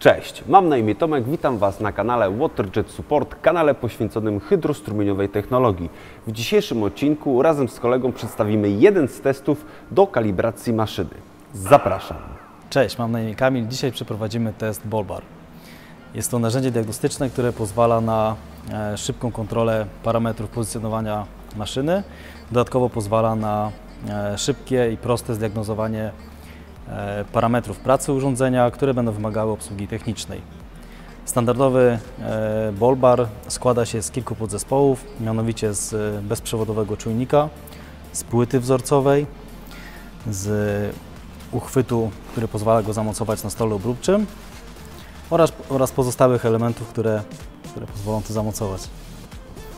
Cześć, mam na imię Tomek, witam Was na kanale WaterJet Support, kanale poświęconym hydrostrumieniowej technologii. W dzisiejszym odcinku razem z kolegą przedstawimy jeden z testów do kalibracji maszyny. Zapraszam. Cześć, mam na imię Kamil. Dzisiaj przeprowadzimy test Bolbar. Jest to narzędzie diagnostyczne, które pozwala na e, szybką kontrolę parametrów pozycjonowania maszyny. Dodatkowo pozwala na e, szybkie i proste zdiagnozowanie parametrów pracy urządzenia, które będą wymagały obsługi technicznej. Standardowy e, Bolbar składa się z kilku podzespołów, mianowicie z e, bezprzewodowego czujnika, z płyty wzorcowej, z uchwytu, który pozwala go zamocować na stole obróbczym oraz, oraz pozostałych elementów, które, które pozwolą to zamocować.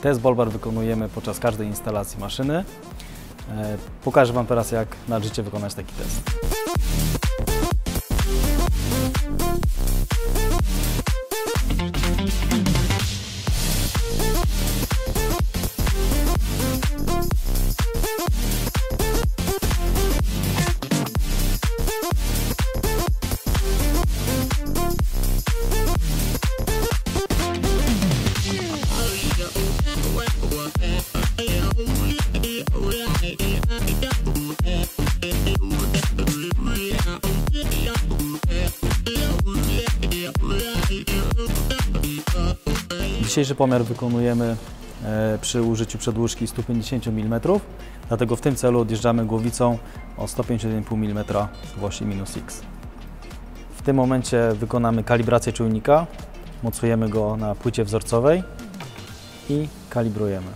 Test Bolbar wykonujemy podczas każdej instalacji maszyny. E, Pokażę Wam teraz, jak należycie wykonać taki test. Dzisiejszy pomiar wykonujemy e, przy użyciu przedłużki 150 mm, dlatego w tym celu odjeżdżamy głowicą o 151,5 mm w osi minus x. W tym momencie wykonamy kalibrację czujnika, mocujemy go na płycie wzorcowej i kalibrujemy.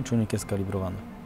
I czujnik jest kalibrowany.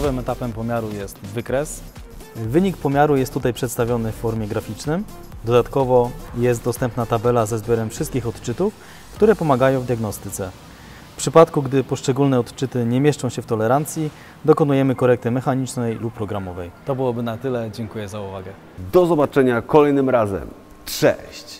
Końcowym etapem pomiaru jest wykres. Wynik pomiaru jest tutaj przedstawiony w formie graficznym. Dodatkowo jest dostępna tabela ze zbiorem wszystkich odczytów, które pomagają w diagnostyce. W przypadku, gdy poszczególne odczyty nie mieszczą się w tolerancji, dokonujemy korekty mechanicznej lub programowej. To byłoby na tyle. Dziękuję za uwagę. Do zobaczenia kolejnym razem. Cześć!